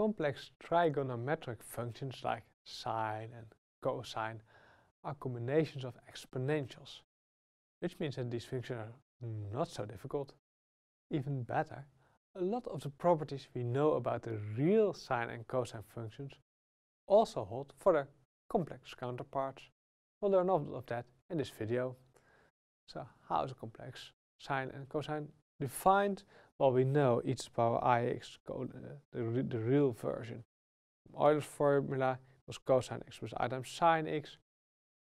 complex trigonometric functions like sine and cosine are combinations of exponentials, which means that these functions are not so difficult. Even better, a lot of the properties we know about the real sine and cosine functions also hold for their complex counterparts. We'll learn all of that in this video. So how is a complex sine and cosine defined? Well, we know e to uh, the power ix, the, the, the real version. Euler's formula was cosine x plus i times sine x.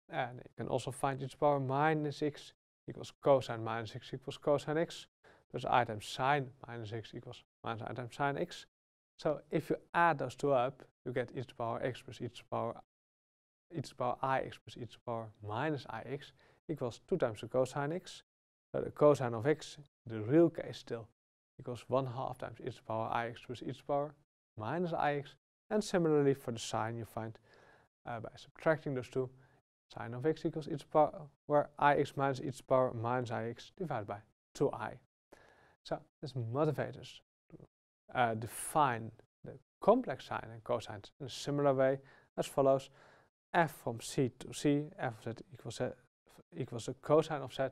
And you can also find e to the power minus x equals cosine minus x equals cosine x plus i times sine minus x equals minus i times sine x. So if you add those two up, you get e to the power x plus e to the power e to the power ix plus e to the power minus ix equals 2 times the cosine x. So the cosine of x, the real case still, equals 1 half times e to the power ix plus e to the power minus ix. And similarly for the sine you find uh, by subtracting those two, sine of x equals e to the power where ix minus e to the power minus ix divided by 2i. So this motivates us to uh, define the complex sine and cosines in a similar way as follows. f from c to c, f of z equals, z equals the cosine of z.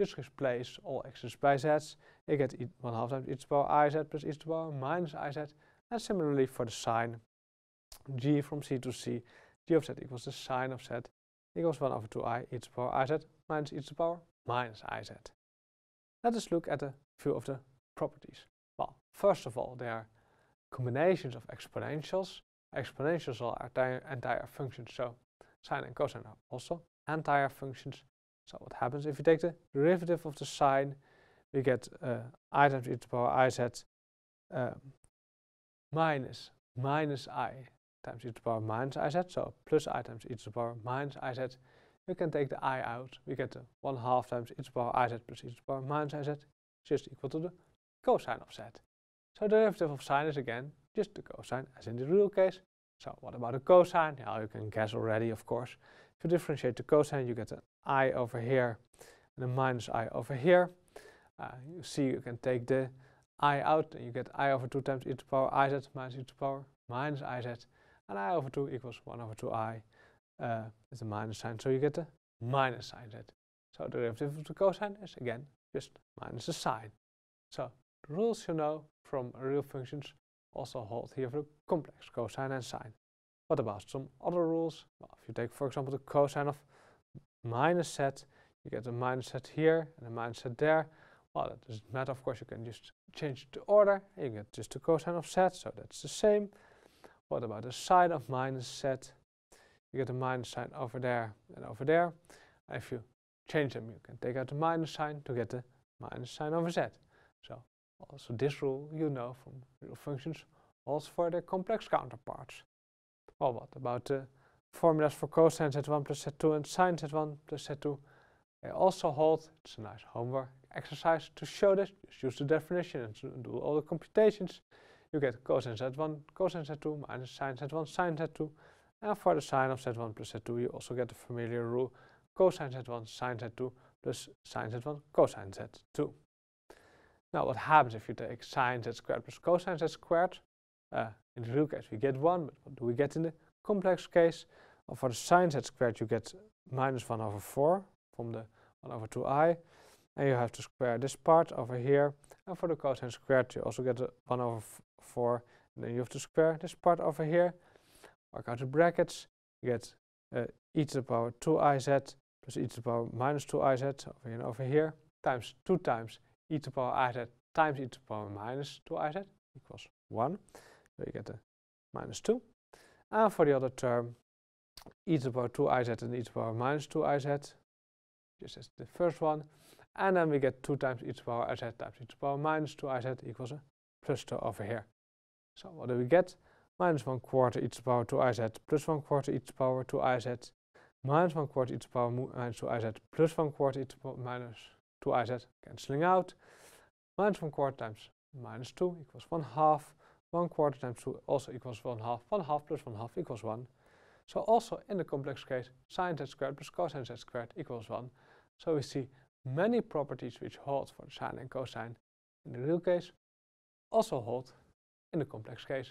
Just replace all x's by z's. You get e 1 half times e to the power iz plus e to the power minus iz. And similarly for the sine, g from c to c, g of z equals the sine of z equals 1 over 2i e to the power iz minus e to the power minus iz. Let us look at a few of the properties. Well, first of all, they are combinations of exponentials. Exponentials are entire functions, so sine and cosine are also entire functions. So what happens if you take the derivative of the sine, we get uh, i times e to the power iz uh, minus minus i times e to the power minus iz, so plus i times e to the power minus iz. We can take the i out, we get the 1 half times e to the power iz plus e to the power minus iz, just equal to the cosine of z. So the derivative of sine is again just the cosine as in the real case. So what about the cosine? Yeah, you can guess already, of course. If you differentiate the cosine, you get an i over here and a minus i over here. Uh, you see you can take the i out and you get i over 2 times e to the power iz minus e to the power minus iz. And i over 2 equals 1 over 2i uh, is a minus sign, so you get the minus sine z. So the derivative of the cosine is again just minus the sine. So the rules you know from real functions also hold here for the complex cosine and sine. What about some other rules? Well, if you take, for example, the cosine of minus z, you get a minus z here and a minus z there. Well, that doesn't matter, of course, you can just change the order. and You get just the cosine of z, so that's the same. What about the sine of minus z? You get a minus sign over there and over there. And if you change them, you can take out the minus sign to get the minus sine over z. So also this rule you know from real functions also for their complex counterparts. Well, what about the formulas for cosine z1 plus z2 and sine z1 plus z2? They also hold, it's a nice homework exercise to show this, just use the definition and do all the computations. You get cosine z1, cosine z2 minus sine z1, sine z2. And for the sine of z1 plus z2, you also get the familiar rule cosine z1, sine z2 plus sine z1, cosine z2. Now what happens if you take sine z squared plus cosine z squared? Uh, in the real case we get 1, but what do we get in the complex case? Well, for the sine z squared you get minus 1 over 4 from the 1 over 2i. And you have to square this part over here. And for the cosine squared you also get 1 over 4. And then you have to square this part over here. Work out the brackets. You get uh, e to the power 2iz plus e to the power minus 2iz over here and over here times 2 times e to the power iz times e to the power minus 2iz equals 1. So you get a minus 2. And for the other term, e to the power 2iz and e to the power minus 2iz, just as the first one. And then we get 2 times e to the power iz times e to the power minus 2iz equals a plus 2 over here. So what do we get? Minus 1 quarter e to the power 2iz plus 1 quarter e to the power 2iz minus 1 quarter e to the power minus 2iz plus 1 quarter e to the power minus 2iz cancelling out. Minus 1 quarter times minus 2 equals 1 half. 1 quarter times 2 also equals 1 half. 1 half plus 1 half equals 1. So also in the complex case, sine z squared plus cosine z squared equals 1. So we see many properties which hold for sine and cosine in the real case also hold in the complex case.